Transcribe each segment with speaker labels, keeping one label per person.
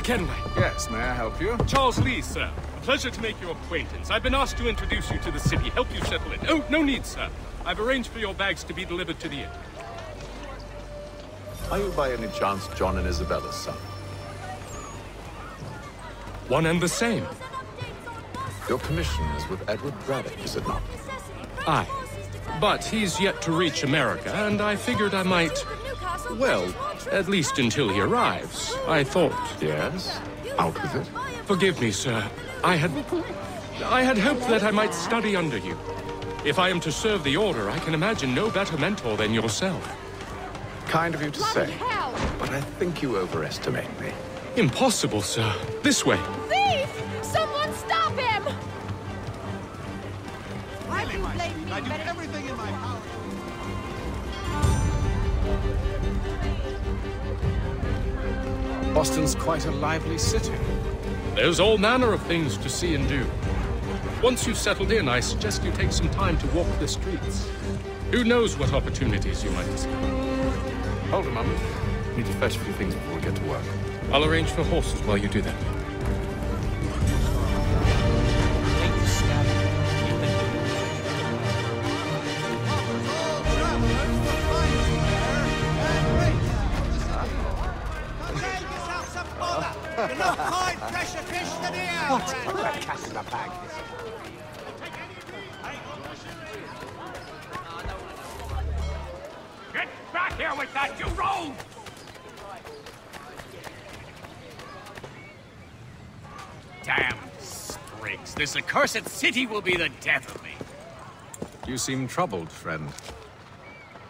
Speaker 1: Master Kenway! Master Kenway!
Speaker 2: Yes, may I help you?
Speaker 1: Charles Lee, sir. A pleasure to make your acquaintance. I've been asked to introduce you to the city, help you settle in. Oh, no need, sir. I've arranged for your bags to be delivered to the inn.
Speaker 2: Are you by any chance John and Isabella's son?
Speaker 1: One and the same.
Speaker 2: Your commission is with Edward Braddock, is it not?
Speaker 1: Aye. But he's yet to reach America, and I figured I might... Well, at least until he arrives, I thought.
Speaker 2: Yes? Out with it.
Speaker 1: Forgive me, sir. I had... I had hoped that I might study under you. If I am to serve the Order, I can imagine no better mentor than yourself.
Speaker 2: Kind of you to say, but I think you overestimate me.
Speaker 1: Impossible, sir. This way.
Speaker 2: Boston's quite a lively city.
Speaker 1: There's all manner of things to see and do. Once you've settled in, I suggest you take some time to walk the streets. Who knows what opportunities you might discover.
Speaker 2: Hold a moment. Need to fetch a few things before we get to work.
Speaker 1: I'll arrange for horses while you do that.
Speaker 3: Than here, friend.
Speaker 4: Get back here with that, you rogue! Damn sprigs. This accursed city will be the death of me.
Speaker 2: You seem troubled, friend.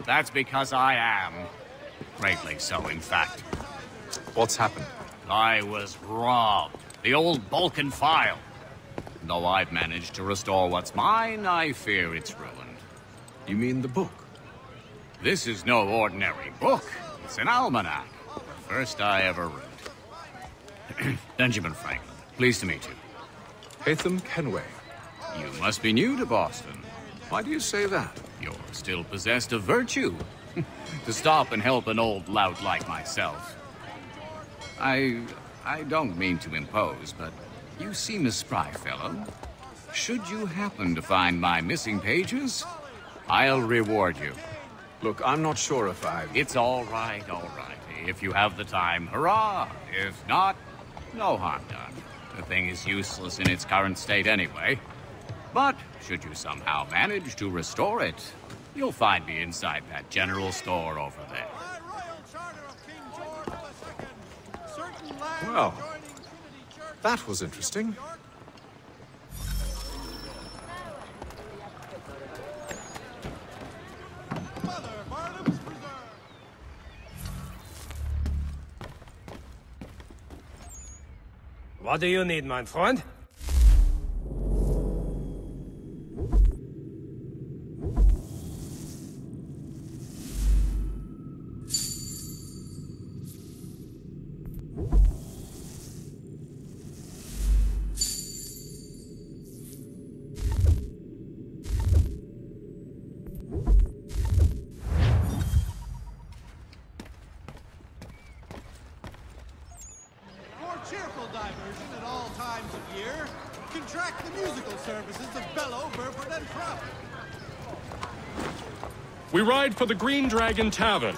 Speaker 4: That's because I am. Greatly so, in fact.
Speaker 2: What's happened?
Speaker 4: I was robbed. The old Balkan file. Though I've managed to restore what's mine, I fear it's ruined.
Speaker 2: You mean the book?
Speaker 4: This is no ordinary book. It's an almanac. The first I ever wrote. Benjamin Franklin, pleased to meet you.
Speaker 2: Haytham Kenway.
Speaker 4: You must be new to Boston.
Speaker 2: Why do you say that?
Speaker 4: You're still possessed of virtue. to stop and help an old lout like myself. I... I don't mean to impose, but you seem a spry fellow. Should you happen to find my missing pages, I'll reward you.
Speaker 2: Look, I'm not sure if I've...
Speaker 4: It's all right, all right. If you have the time, hurrah! If not, no harm done. The thing is useless in its current state anyway. But should you somehow manage to restore it, you'll find me inside that general store over there.
Speaker 2: Well, That was interesting.
Speaker 5: What do you need, my friend?
Speaker 1: We ride for the Green Dragon Tavern.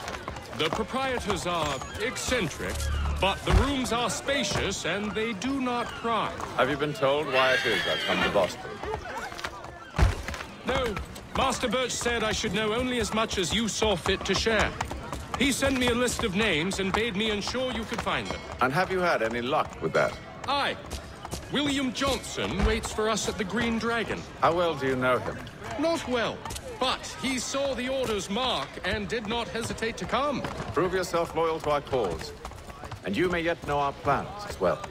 Speaker 1: The proprietors are eccentric, but the rooms are spacious and they do not pry.
Speaker 2: Have you been told why it is I've come to Boston?
Speaker 1: No, Master Birch said I should know only as much as you saw fit to share. He sent me a list of names and bade me ensure you could find them.
Speaker 2: And have you had any luck with that?
Speaker 1: Aye. William Johnson waits for us at the Green Dragon.
Speaker 2: How well do you know him?
Speaker 1: Not well, but he saw the order's mark and did not hesitate to come.
Speaker 2: Prove yourself loyal to our cause. And you may yet know our plans as well.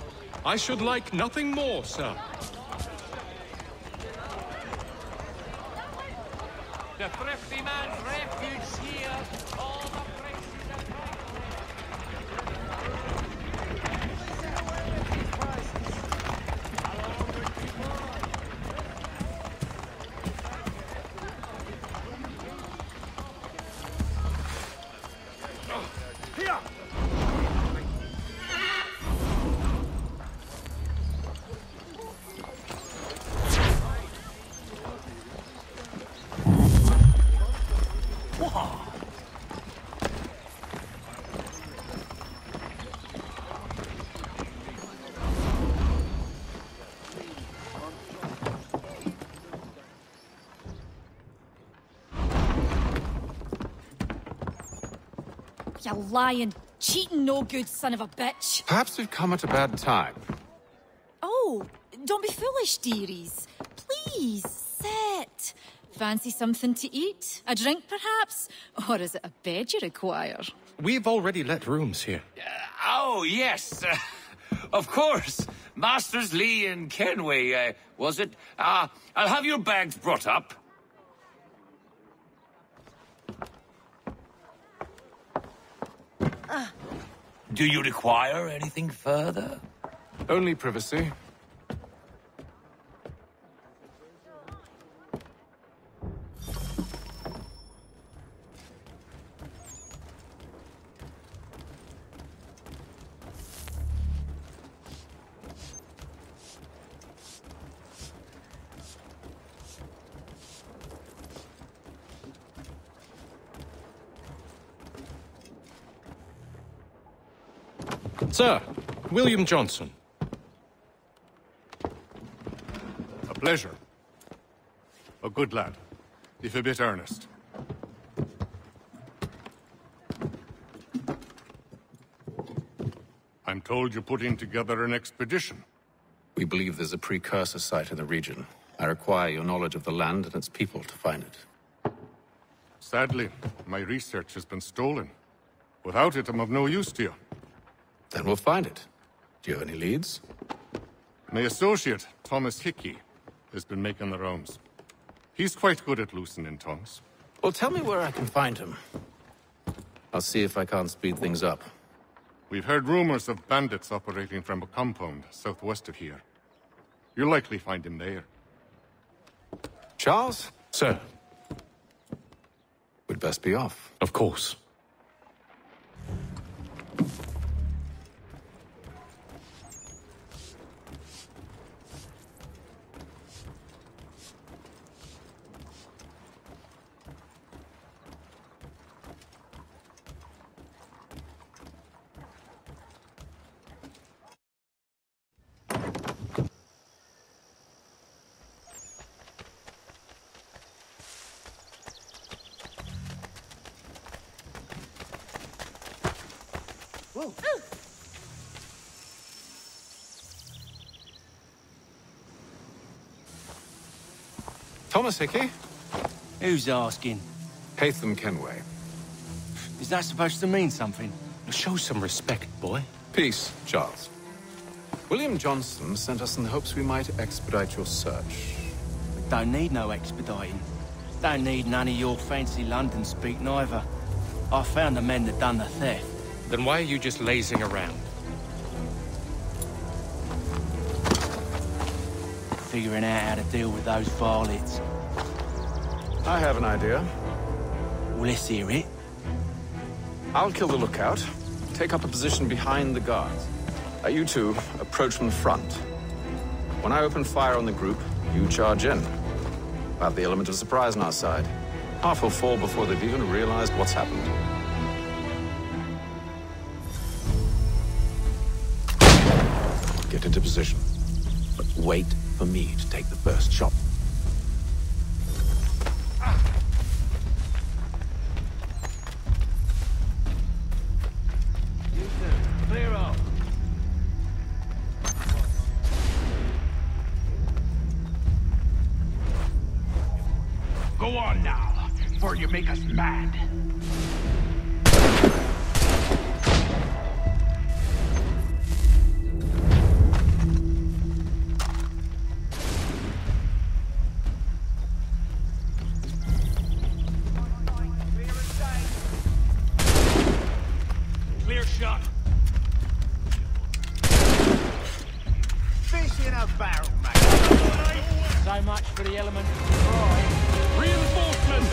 Speaker 1: I should like nothing more, sir.
Speaker 6: A lying, cheating, no good son of a bitch.
Speaker 2: Perhaps we've come at a bad time.
Speaker 6: Oh, don't be foolish, dearies. Please, sit. Fancy something to eat? A drink, perhaps? Or is it a bed you require?
Speaker 1: We've already let rooms here.
Speaker 4: Oh, yes. Uh, of course. Masters Lee and Kenway, uh, was it? Uh, I'll have your bags brought up. Do you require anything further?
Speaker 2: Only privacy.
Speaker 1: Sir, William Johnson.
Speaker 7: A pleasure. A good lad, if a bit earnest. I'm told you're putting together an expedition.
Speaker 2: We believe there's a precursor site in the region. I require your knowledge of the land and its people to find it.
Speaker 7: Sadly, my research has been stolen. Without it, I'm of no use to you.
Speaker 2: Then we'll find it. Do you have any leads?
Speaker 7: My associate, Thomas Hickey, has been making the rounds. He's quite good at loosening tongues.
Speaker 2: Well, tell me where I can find him. I'll see if I can't speed things up.
Speaker 7: We've heard rumors of bandits operating from a compound southwest of here. You'll likely find him there.
Speaker 2: Charles?
Speaker 1: Sir,
Speaker 2: We'd best be off.
Speaker 1: of course.
Speaker 2: Thomas Hickey?
Speaker 8: Who's asking?
Speaker 2: Haytham Kenway.
Speaker 8: Is that supposed to mean something?
Speaker 1: Show some respect, boy.
Speaker 2: Peace, Charles. William Johnson sent us in the hopes we might expedite your search.
Speaker 8: We Don't need no expediting. Don't need none of your fancy London speak neither. I found the men that done the theft.
Speaker 1: Then why are you just lazing around?
Speaker 8: Figuring out how to deal with those varlets.
Speaker 2: I have an idea.
Speaker 8: Well, let's hear it.
Speaker 2: I'll kill the lookout. Take up a position behind the guards. Uh, you two, approach from the front. When I open fire on the group, you charge in. We'll have the element of surprise on our side. Half will fall before they've even realized what's happened. Get into position. But wait for me to take the first shot.
Speaker 8: Much for the element of surprise.
Speaker 9: Reinforcements!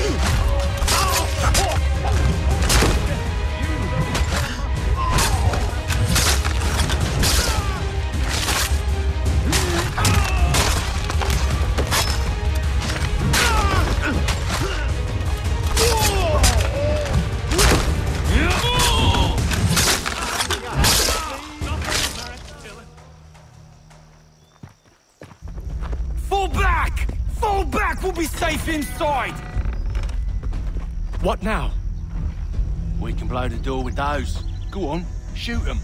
Speaker 8: Back! We'll be safe inside!
Speaker 1: What now?
Speaker 8: We can blow the door with those. Go on, shoot them.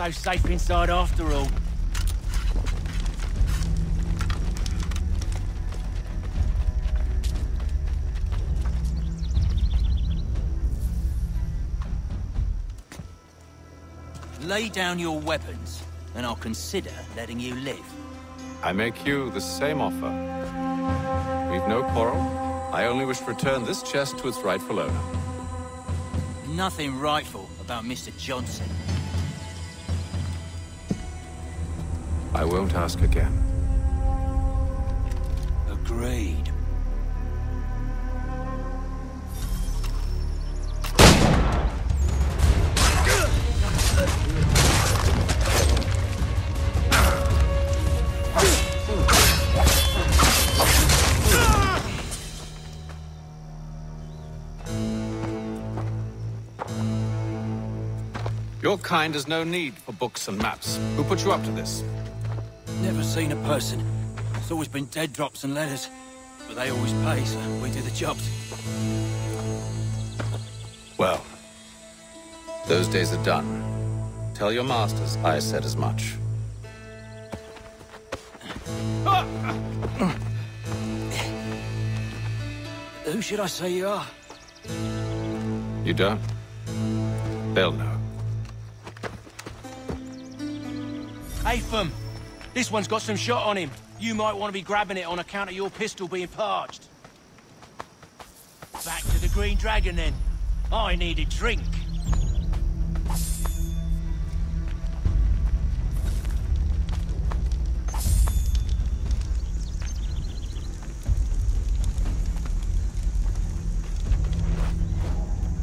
Speaker 8: So safe inside after all.
Speaker 10: Lay down your weapons, and I'll consider letting you live.
Speaker 2: I make you the same offer. We've no quarrel. I only wish to return this chest to its rightful owner.
Speaker 10: Nothing rightful about Mr. Johnson.
Speaker 2: I won't ask again.
Speaker 10: Agreed.
Speaker 2: Your kind has no need for books and maps. Who put you up to this?
Speaker 10: Never seen a person. It's always been dead drops and letters. But they always pay, so we do the jobs.
Speaker 2: Well, those days are done. Tell your masters I said as much.
Speaker 10: Who should I say you are?
Speaker 2: You don't? They'll know.
Speaker 8: Atham, this one's got some shot on him. You might want to be grabbing it on account of your pistol being parched. Back to the Green Dragon then. I need a drink.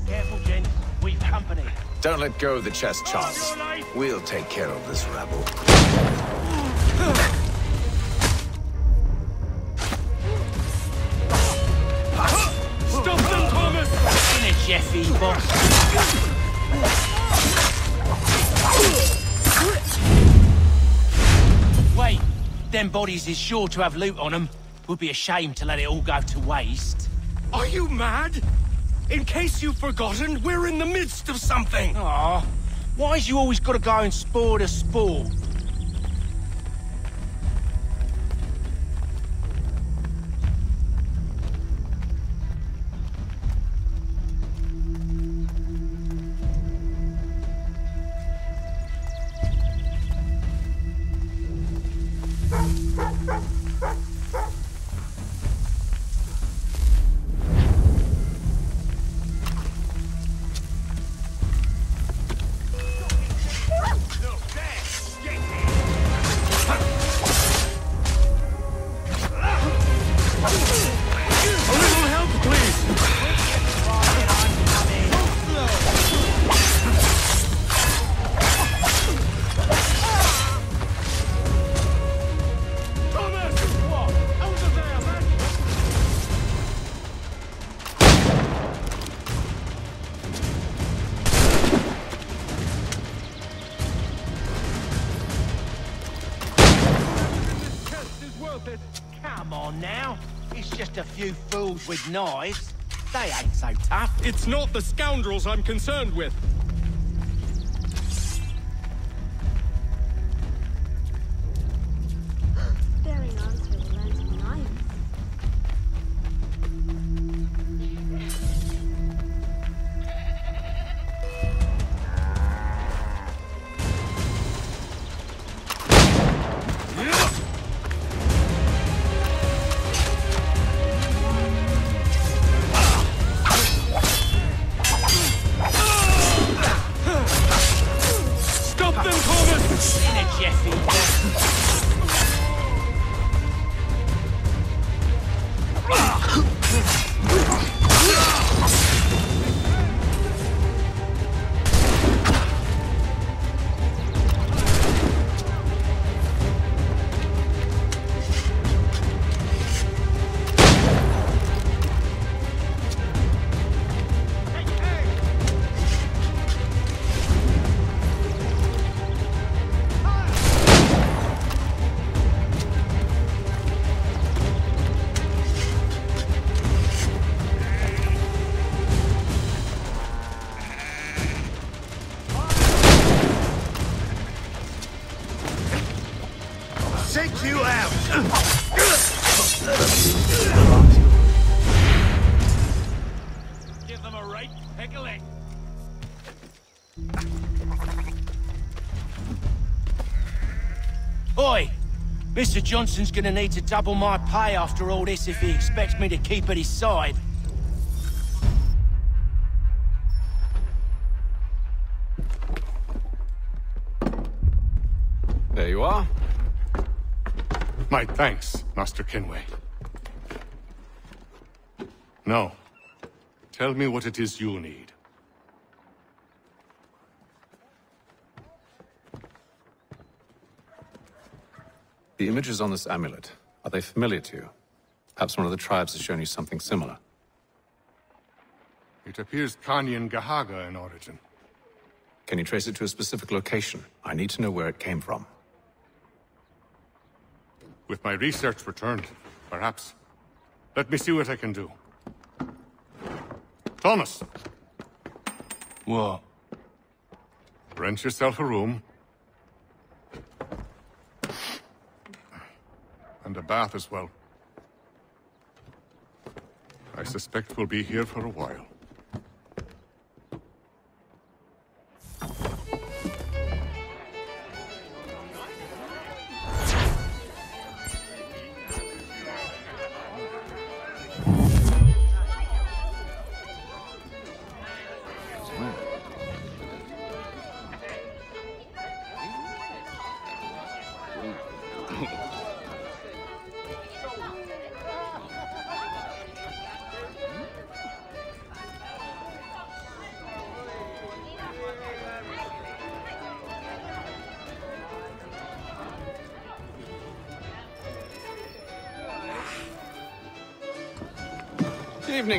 Speaker 8: Careful, Jen. We've company.
Speaker 2: Don't let go of the chest, Charles. We'll take care of this rabble.
Speaker 8: Stop them, Thomas! In a Jeffy, boss. Wait, them bodies is sure to have loot on them. Would be a shame to let it all go to waste.
Speaker 5: Are you mad? In case you've forgotten, we're in the midst of something.
Speaker 8: Aw, why's you always gotta go and spoil the sport? Knives. They ain't so tough.
Speaker 1: It's not the scoundrels I'm concerned with.
Speaker 8: Mr. Johnson's gonna need to double my pay after all this if he expects me to keep at his side.
Speaker 2: There you are.
Speaker 7: My thanks, Master Kenway. Now, tell me what it is you need.
Speaker 2: The images on this amulet, are they familiar to you? Perhaps one of the tribes has shown you something similar.
Speaker 7: It appears Kanien'kehá:ka in origin.
Speaker 2: Can you trace it to a specific location? I need to know where it came from.
Speaker 7: With my research returned, perhaps. Let me see what I can do. Thomas!
Speaker 8: What?
Speaker 7: Rent yourself a room. And a bath as well. I suspect we'll be here for a while.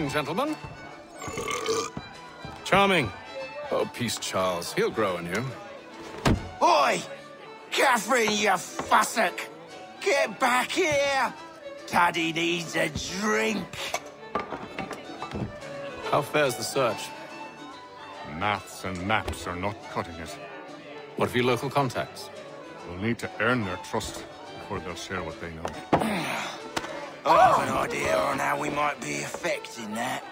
Speaker 2: Evening, gentlemen.
Speaker 1: Charming.
Speaker 2: Oh, peace, Charles. He'll grow on you.
Speaker 11: Oi! Catherine, you fussock! Get back here! Taddy needs a drink.
Speaker 2: How fares the search?
Speaker 7: Maths and maps are not cutting it.
Speaker 2: What of your local contacts?
Speaker 7: We'll need to earn their trust before they'll share what they know.
Speaker 11: Oh, I have an oh. idea on how we might be affecting that.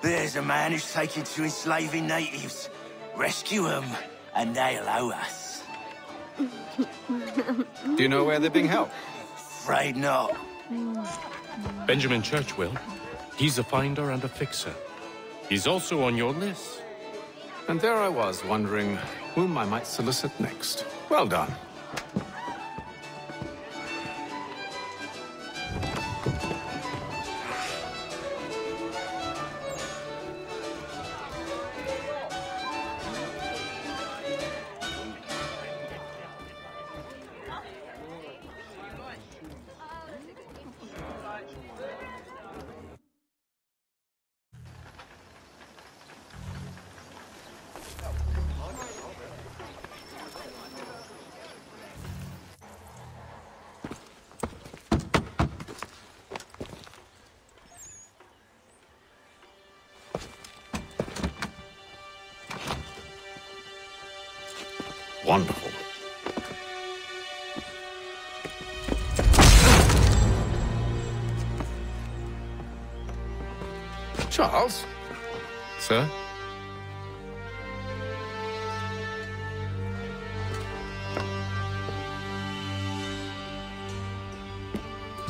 Speaker 11: There's a man who's taken to enslaving natives. Rescue them, and they'll owe us.
Speaker 2: Do you know where they're being held?
Speaker 11: Afraid not.
Speaker 1: Benjamin Churchwill. He's a finder and a fixer. He's also on your list.
Speaker 2: And there I was, wondering whom I might solicit next. Well done.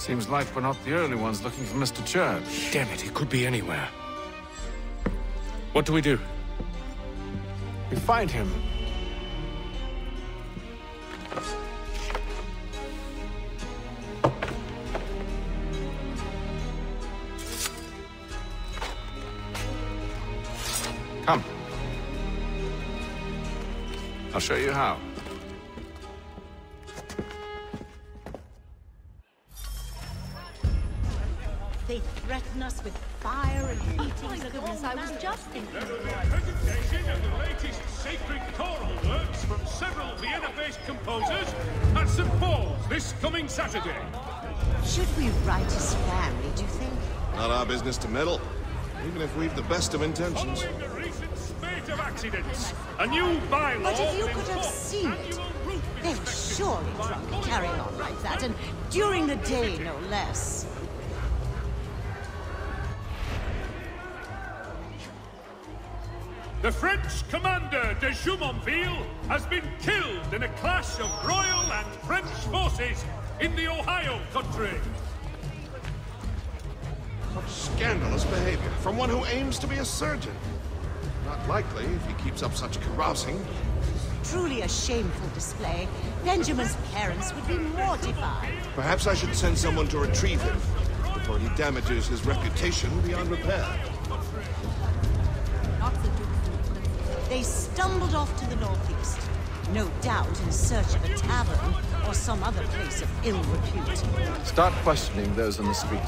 Speaker 2: Seems like we're not the only ones looking for Mr. Church.
Speaker 1: Damn it, he could be anywhere. What do we do?
Speaker 2: We find him. Come. I'll show you how.
Speaker 12: Threaten us with fire and beatings.
Speaker 13: Oh my goodness, I was just thinking.
Speaker 9: Presentation of the latest sacred choral works from several Vienna-based composers at St. Paul's this coming Saturday.
Speaker 12: Should we write his family, do you think?
Speaker 14: Not our business to meddle, even if we've the best of intentions.
Speaker 9: Following a recent spate of accidents, a new bylaw
Speaker 12: But if you could have seen it, they were surely drunk, carrying on like that, and during the day, no less.
Speaker 9: The French commander de Jumonville has been killed in a clash of royal and French forces in the Ohio country.
Speaker 14: Such scandalous behavior from one who aims to be a surgeon. Not likely if he keeps up such carousing.
Speaker 12: Truly a shameful display. Benjamin's parents would be mortified.
Speaker 14: Perhaps I should send someone to retrieve him before he damages his reputation beyond repair.
Speaker 12: They stumbled off to the northeast. No doubt in search of a tavern or some other place of ill repute.
Speaker 2: Start questioning those on the street.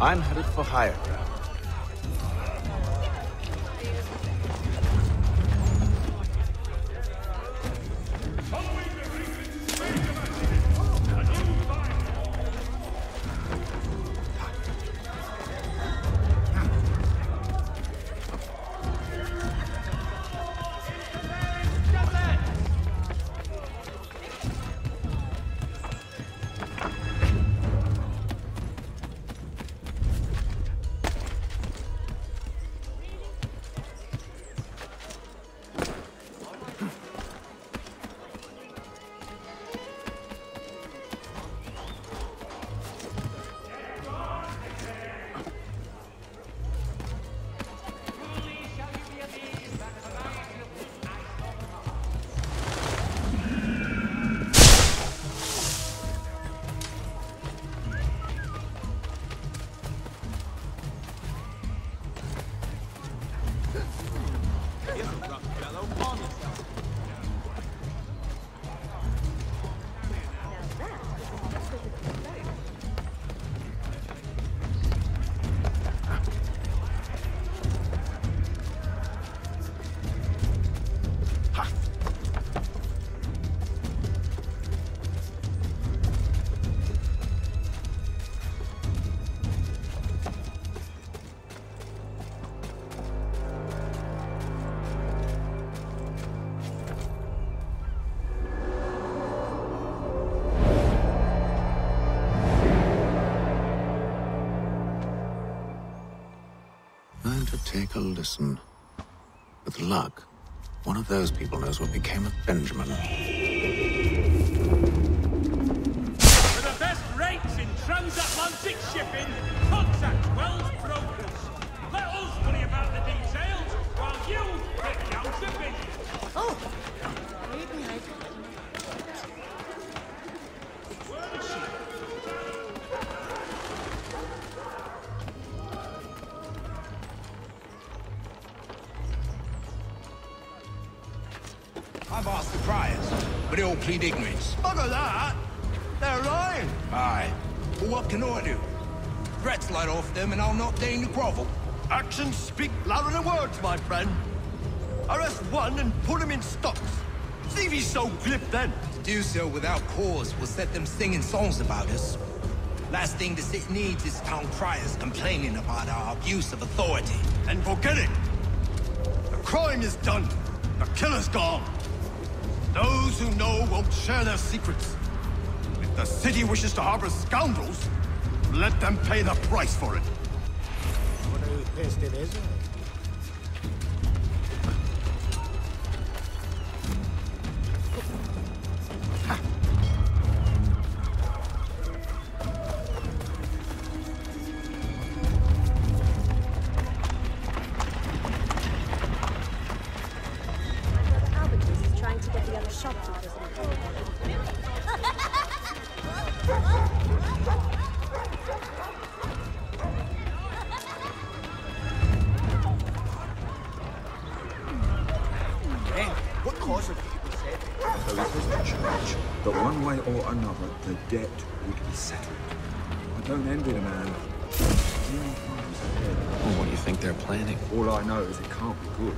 Speaker 2: I'm headed for higher ground.
Speaker 15: Listen. With luck, one of those people knows what became of Benjamin.
Speaker 9: For the best rates in transatlantic shipping,
Speaker 5: Actions speak louder than words, my friend. Arrest one and put him in stocks. See if he's so glib then.
Speaker 11: To do so without cause will set them singing songs about us. Last thing the city needs is town criers complaining about our abuse of authority.
Speaker 5: And forget it. The crime is done. The killer's gone. Those who know won't share their secrets. If the city wishes to harbor scoundrels, let them pay the price for it.
Speaker 16: Wonder who
Speaker 17: another, the debt would be settled. I don't envy the man.
Speaker 18: Well, what do you think they're planning?
Speaker 17: All I know is it can't be good.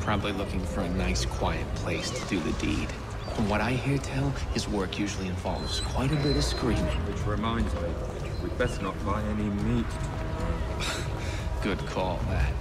Speaker 18: Probably looking for a nice, quiet place to do the deed. From what I hear tell, his work usually involves quite a bit of screaming.
Speaker 17: Which reminds me, we'd best not buy any meat.
Speaker 18: Good call, that.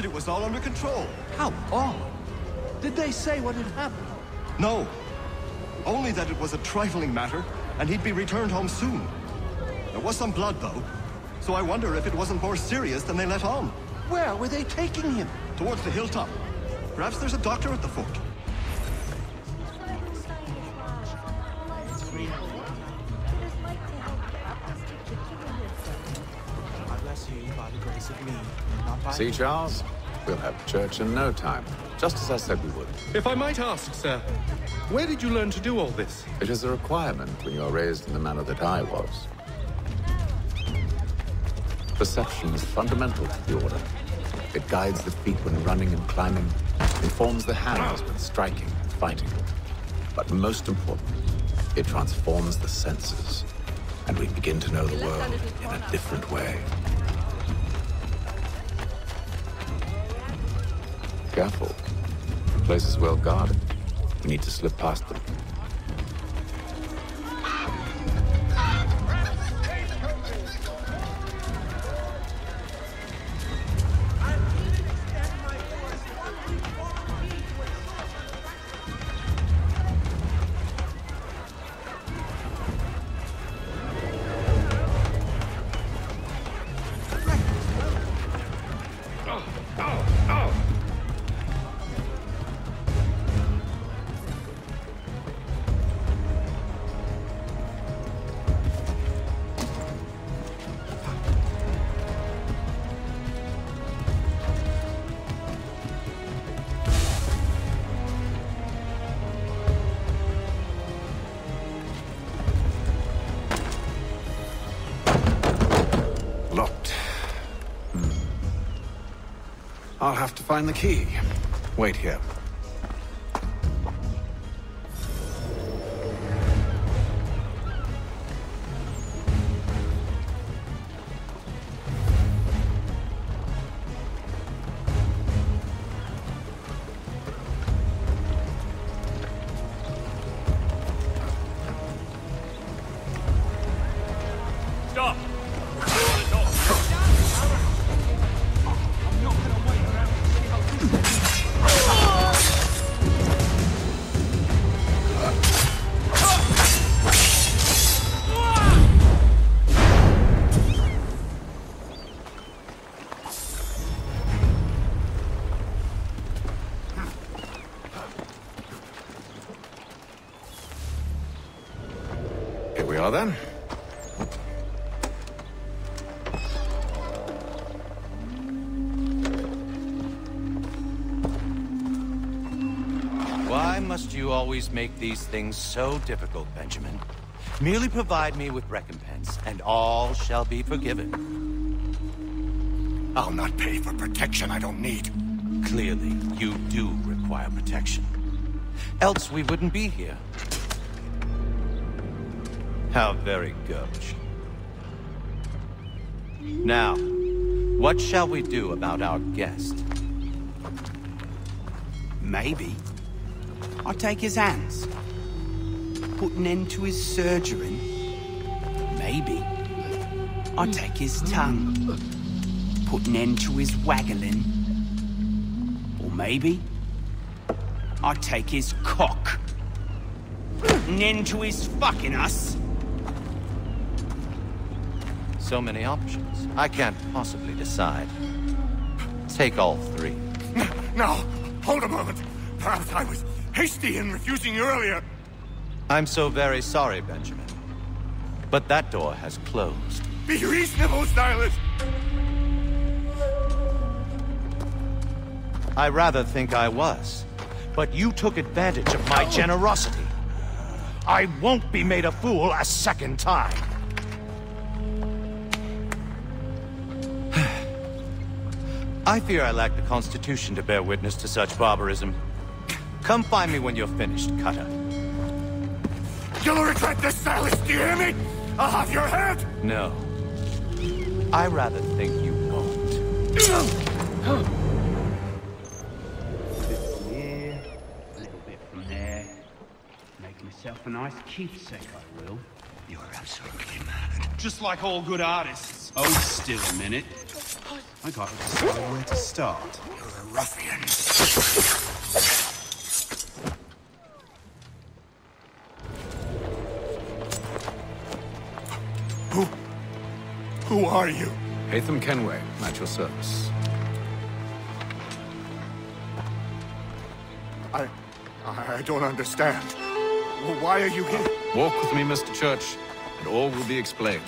Speaker 5: Insisted it was all under control.
Speaker 8: How odd. Did they say what had happened?
Speaker 5: No. Only that it was a trifling matter, and he'd be returned home soon. There was some blood, though. So I wonder if it wasn't more serious than they let on.
Speaker 8: Where were they taking him?
Speaker 5: Towards the hilltop. Perhaps there's a doctor at the fort.
Speaker 2: See, Charles? We'll have Church in no time, just as I said we would.
Speaker 1: If I might ask, sir, where did you learn to do all this?
Speaker 2: It is a requirement when you are raised in the manner that I was. Perception is fundamental to the Order. It guides the feet when running and climbing, informs the hands when striking and fighting. But most important, it transforms the senses, and we begin to know the world in a different way. Careful. The place is well guarded. We need to slip past them. I'll have to find the key. Wait here.
Speaker 15: Must you always make these things so difficult, Benjamin? Merely provide me with recompense, and all shall be forgiven.
Speaker 5: I'll not pay for protection I don't need.
Speaker 15: Clearly, you do require protection. Else we wouldn't be here. How very gauche. Now, what shall we do about our guest?
Speaker 10: Maybe. I'll take his hands. Put an end to his surgering. Maybe. I'll take his tongue. Put an end to his waggling. Or maybe. I'll take his cock. Put an end to his fucking us.
Speaker 15: So many options. I can't possibly decide. Take all three.
Speaker 5: No! hold a moment. Perhaps I was hasty in refusing you earlier.
Speaker 15: I'm so very sorry, Benjamin. But that door has closed.
Speaker 5: Be reasonable, Silas.
Speaker 15: I rather think I was. But you took advantage of my generosity. I won't be made a fool a second time. I fear I lack the constitution to bear witness to such barbarism. Come find me when you're finished, Cutter.
Speaker 5: You'll regret this, Silas! do you hear me? I'll have your head!
Speaker 15: No. I rather think you won't.
Speaker 10: Here, a little bit from there. Make myself a nice keepsake, I will. You're absolutely mad.
Speaker 19: Just like all good artists.
Speaker 20: Oh, still a minute. I gotta decide where to start.
Speaker 11: You're a ruffian.
Speaker 5: Are you?
Speaker 2: Haytham Kenway, at your service.
Speaker 5: I... I don't understand. Why are you here?
Speaker 2: Walk with me, Mr. Church, and all will be explained.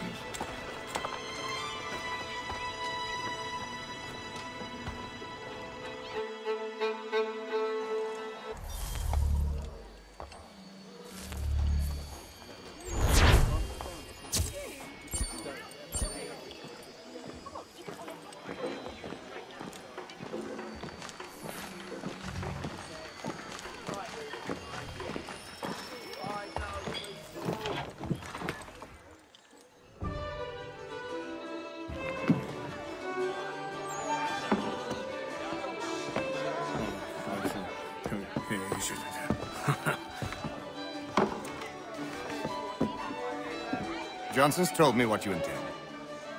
Speaker 21: Johnson's told me what you intend.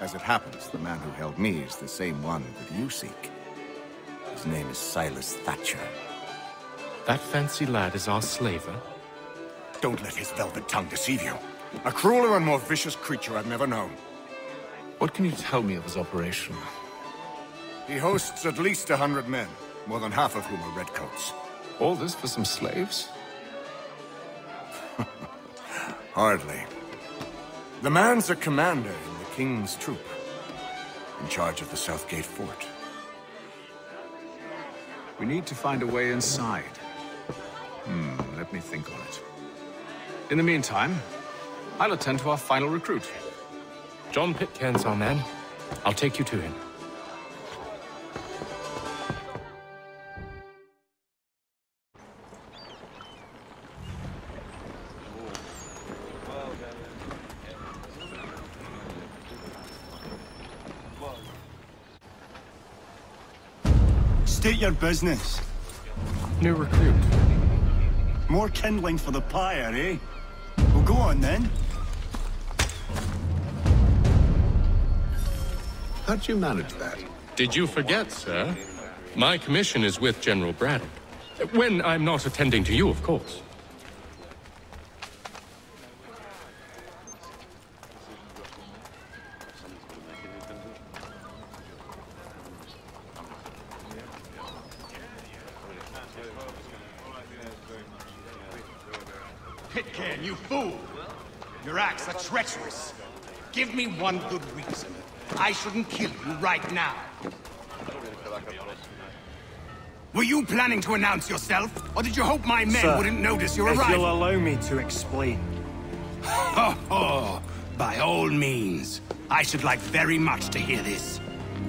Speaker 21: As it happens, the man who held me is the same one that you seek. His name is Silas Thatcher.
Speaker 1: That fancy lad is our slaver?
Speaker 5: Don't let his velvet tongue deceive you. A crueler and more vicious creature I've never known.
Speaker 2: What can you tell me of his operation?
Speaker 5: He hosts at least a hundred men, more than half of whom are redcoats.
Speaker 2: All this for some slaves?
Speaker 5: Hardly. The man's a commander in the King's troop, in charge of the Southgate Fort.
Speaker 2: We need to find a way inside. Hmm, let me think on it. In the meantime, I'll attend to our final recruit.
Speaker 1: John Pitcairn's our man. I'll take you to him.
Speaker 5: Your business.
Speaker 1: New recruit.
Speaker 5: More kindling for the pyre, eh? Well, go on then.
Speaker 2: How'd you manage that?
Speaker 1: Did you forget, sir? My commission is with General Braddock. When I'm not attending to you, of course.
Speaker 19: Pitcairn, you fool! Your acts are treacherous. Give me one good reason. I shouldn't kill you right now. Were you planning to announce yourself? Or did you hope my men
Speaker 8: Sir,
Speaker 19: wouldn't notice your
Speaker 8: if
Speaker 19: arrival?
Speaker 8: you'll allow me to explain.
Speaker 19: Ho ho! By all means. I should like very much to hear this.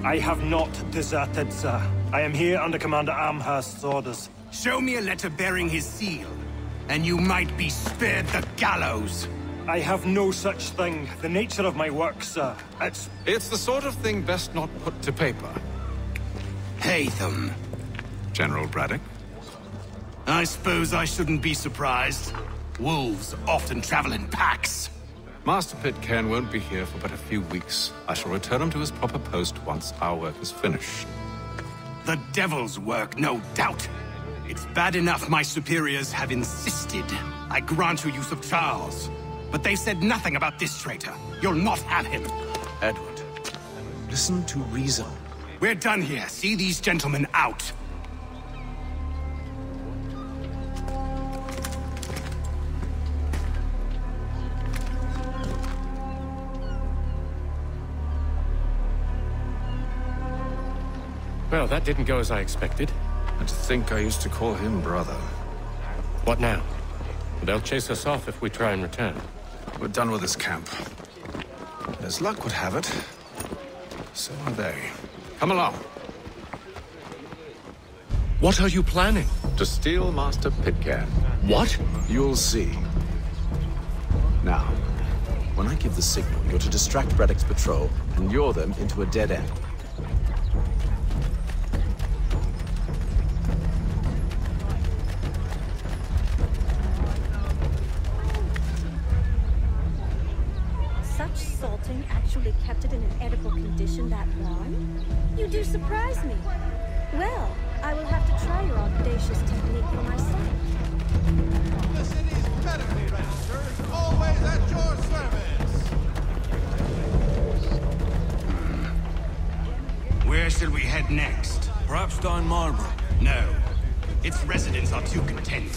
Speaker 8: I have not deserted, sir. I am here under Commander Amherst's orders.
Speaker 19: Show me a letter bearing his seal, and you might be spared the gallows.
Speaker 8: I have no such thing. The nature of my work, sir. It's...
Speaker 2: It's the sort of thing best not put to paper.
Speaker 19: Haytham.
Speaker 2: General Braddock?
Speaker 19: I suppose I shouldn't be surprised. Wolves often travel in packs.
Speaker 2: Master Pitcairn won't be here for but a few weeks. I shall return him to his proper post once our work is finished.
Speaker 19: The devil's work, no doubt. It's bad enough my superiors have insisted I grant you use of Charles. But they said nothing about this traitor. You'll not have him.
Speaker 2: Edward, listen to reason.
Speaker 19: We're done here. See these gentlemen out.
Speaker 1: Well, that didn't go as I expected.
Speaker 2: And to think I used to call him brother.
Speaker 1: What now? They'll chase us off if we try and return.
Speaker 2: We're done with this camp. As luck would have it, so are they. Come along.
Speaker 1: What are you planning?
Speaker 2: To steal Master Pitcairn.
Speaker 1: What?
Speaker 2: You'll see. Now, when I give the signal, you're to distract Braddock's patrol and lure them into a dead end.
Speaker 13: Actually actually kept it in an edible condition that long? You do surprise me. Well, I will have to try your audacious technique for myself.
Speaker 3: The city's medical register is always at your service.
Speaker 19: Where shall we head next?
Speaker 10: Perhaps down Marlborough.
Speaker 19: No. Its residents are too content.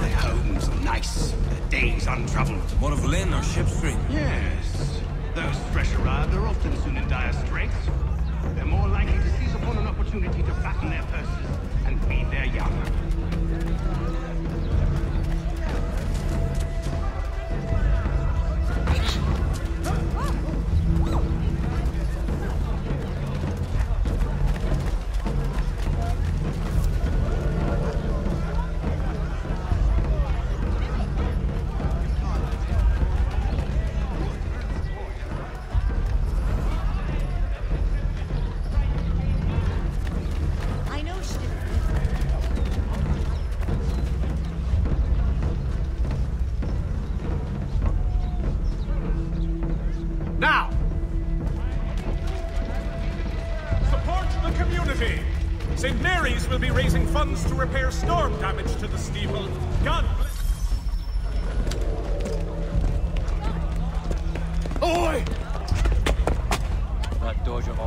Speaker 19: Their homes are nice, their days untraveled.
Speaker 10: What of Lynn or Ship Street?
Speaker 19: Yes. Those fresh arrived are often soon in dire straits. They're more likely to seize upon an opportunity to fatten their purses and feed their young.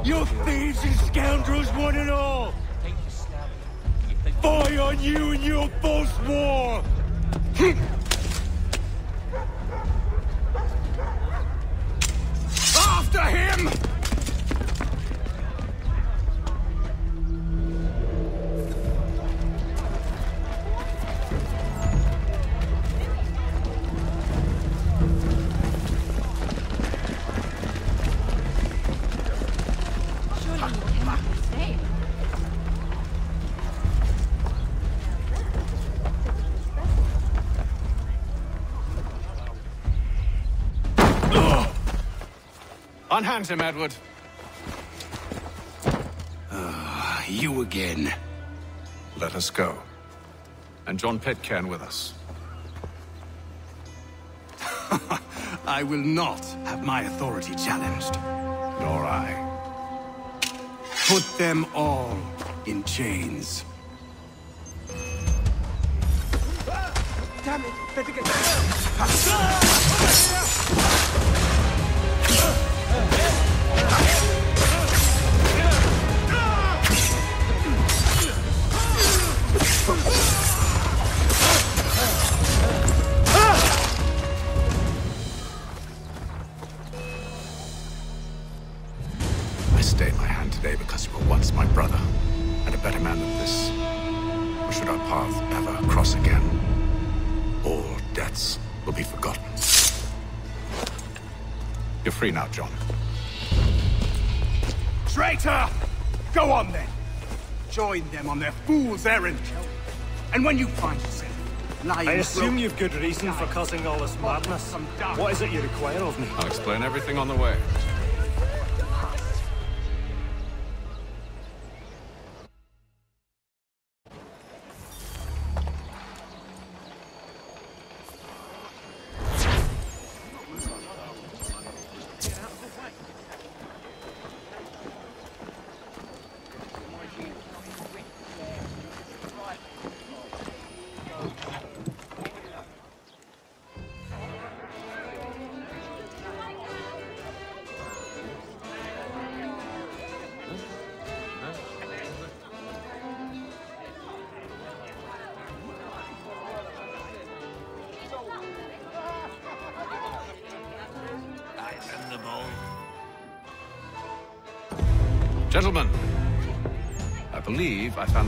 Speaker 8: You thieves and scoundrels, one and all! Fire on you and your false war!
Speaker 19: After him!
Speaker 2: Unhand him, Edward.
Speaker 19: Ah, you again.
Speaker 2: Let us go. And John Pitcairn with us.
Speaker 19: I will not have my authority challenged.
Speaker 2: Nor I.
Speaker 19: Put them all in chains.
Speaker 8: Damn it! Better get
Speaker 2: cross again, all debts will be forgotten. You're free now, John.
Speaker 19: Traitor! Go on then. Join them on their fool's errand. And when you find yourself lying...
Speaker 22: I assume you've good reason for causing all this madness. What is it you require of me?
Speaker 2: I'll explain everything on the way.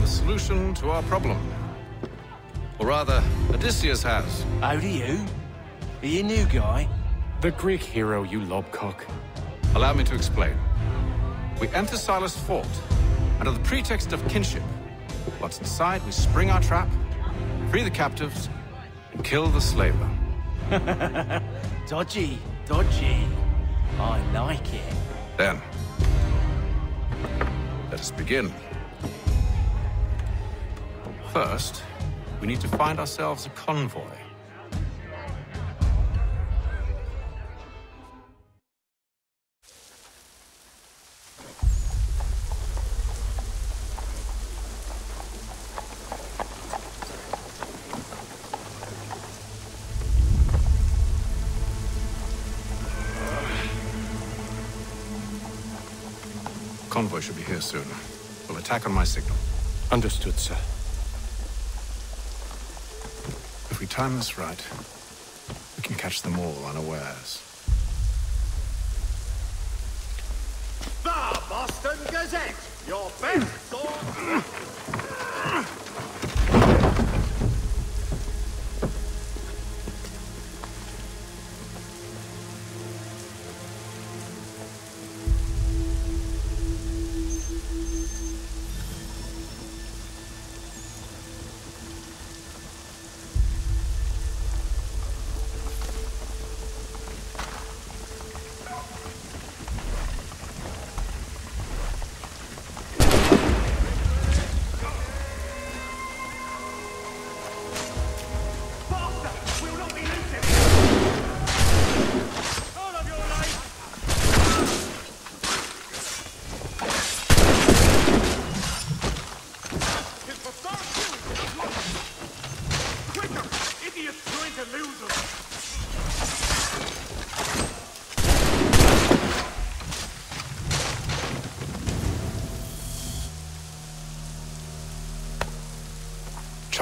Speaker 2: The solution to our problem. Or rather, Odysseus has.
Speaker 8: How do you? Are you new guy?
Speaker 1: The Greek hero, you lobcock.
Speaker 2: Allow me to explain. We enter Silas' fort, under the pretext of kinship. Once inside, we spring our trap, free the captives, and kill the slaver.
Speaker 8: dodgy, dodgy. I like it.
Speaker 2: Then, let us begin. First, we need to find ourselves a convoy. Convoy should be here soon. We'll attack on my signal.
Speaker 1: Understood, sir.
Speaker 2: Time this right, we can catch them all unawares.
Speaker 3: The Boston Gazette, your best source.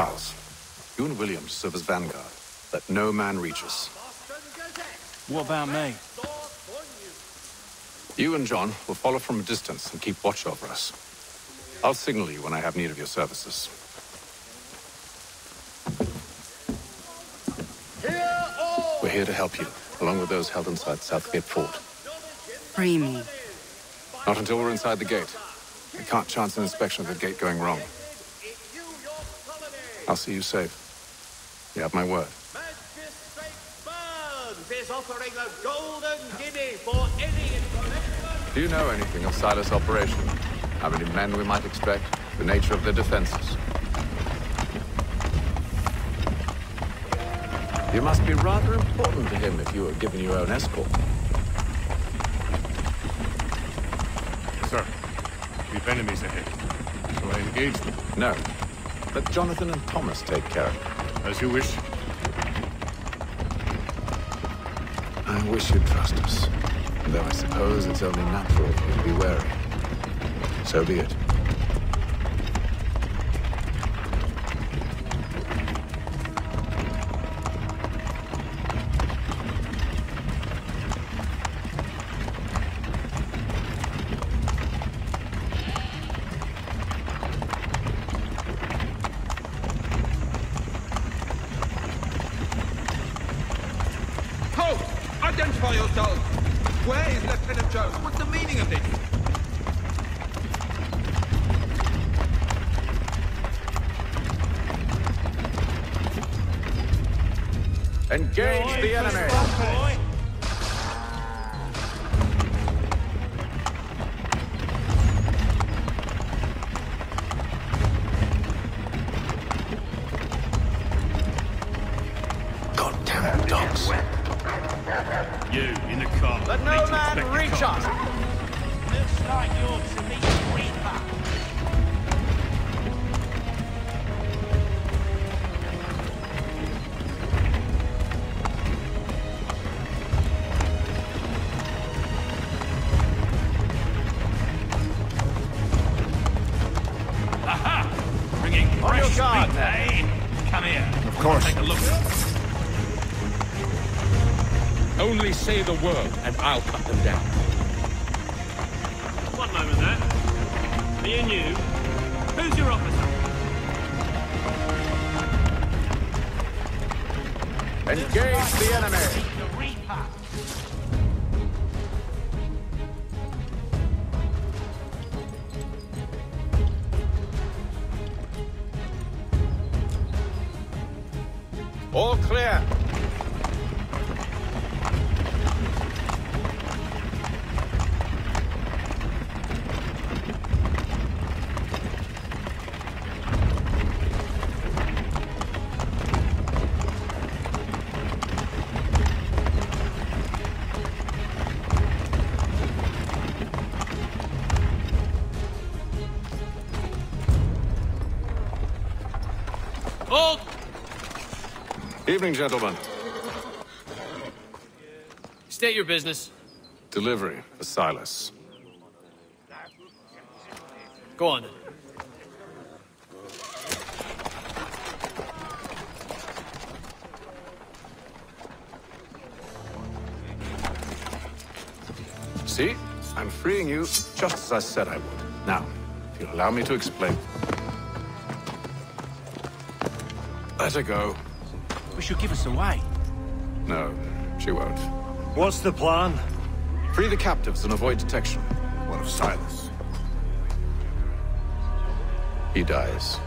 Speaker 2: Charles, you and William serve as vanguard. Let no man reach us.
Speaker 8: What about me?
Speaker 2: You and John will follow from a distance and keep watch over us. I'll signal you when I have need of your services. We're here to help you, along with those held inside Southgate Fort.
Speaker 23: Free me.
Speaker 2: Not until we're inside the gate. We can't chance an inspection of the gate going wrong. I'll see you safe. You have my word.
Speaker 3: Magistrate Burns is offering a golden guinea for any information.
Speaker 2: Do you know anything of Silas' operation? How many men we might expect? The nature of their defenses? You must be rather important to him if you are given your own escort.
Speaker 14: Sir, we've enemies ahead. Shall I engage them?
Speaker 2: No. Let Jonathan and Thomas take care of it.
Speaker 14: As you wish.
Speaker 2: I wish you'd trust us. Though I suppose it's only natural for you to be wary. So be it.
Speaker 24: Identify yourself! Where is Lieutenant Jones? What's the meaning of this?
Speaker 2: Engage the enemy!
Speaker 1: And I'll
Speaker 2: Evening, gentlemen.
Speaker 9: State your business.
Speaker 2: Delivery for Silas.
Speaker 25: Go on then.
Speaker 2: See? I'm freeing you just as I said I would. Now, if you'll allow me to explain. Let her go.
Speaker 26: We should give us away.
Speaker 2: No, she won't.
Speaker 22: What's the plan?
Speaker 2: Free the captives and avoid detection.
Speaker 27: What of Silas?
Speaker 2: He dies.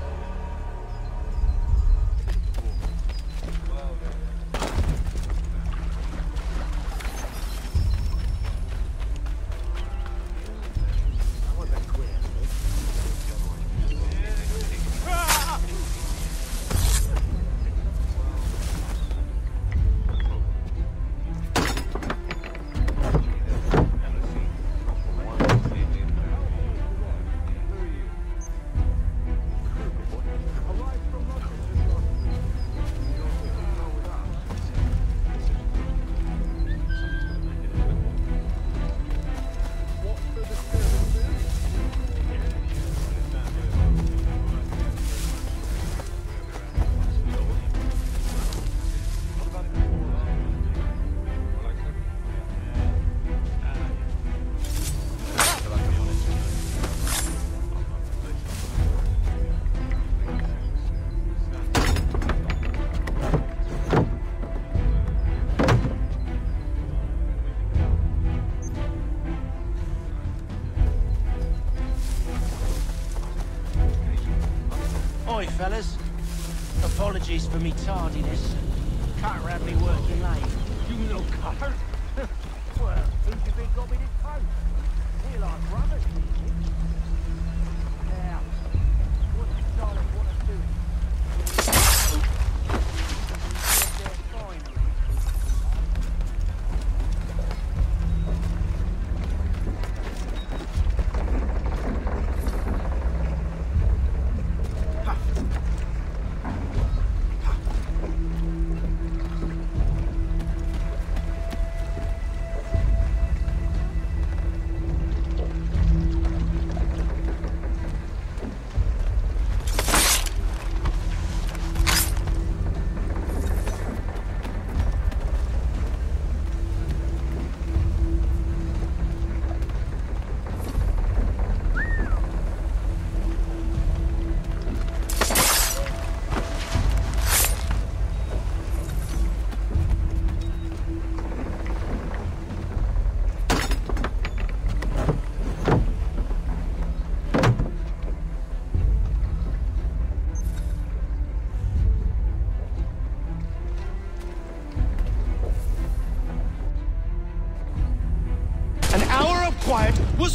Speaker 26: Apologies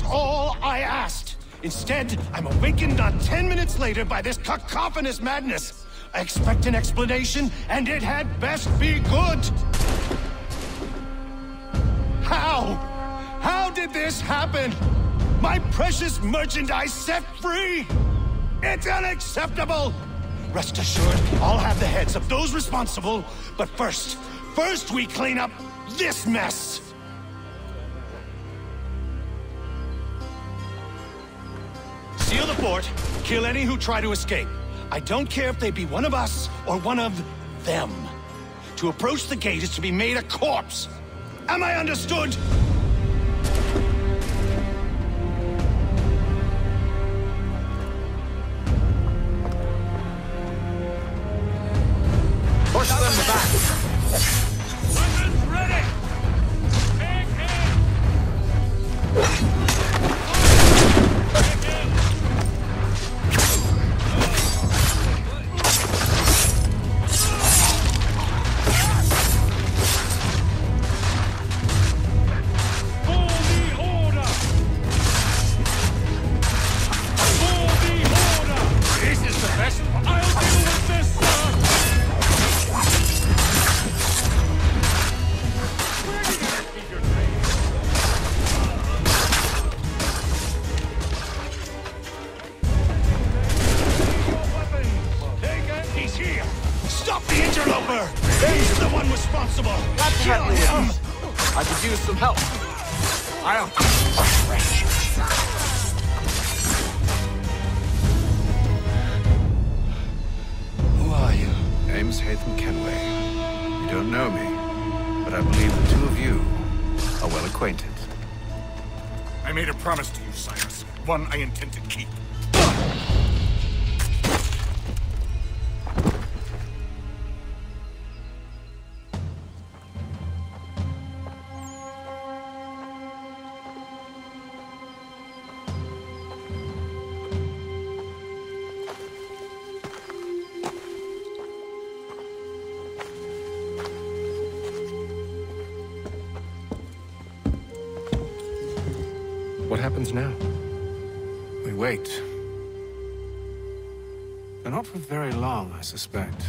Speaker 8: was all I asked. Instead, I'm awakened not ten minutes later by this cacophonous madness. I expect an explanation, and it had best be good. How? How did this happen? My precious merchandise set free? It's unacceptable! Rest assured, I'll have the heads of those responsible, but first, first we clean up this mess! Kill any who try to escape. I don't care if they be one of us or one of them. To approach the gate is to be made a corpse. Am I understood?
Speaker 1: happens now?
Speaker 2: We wait. And not for very long, I suspect.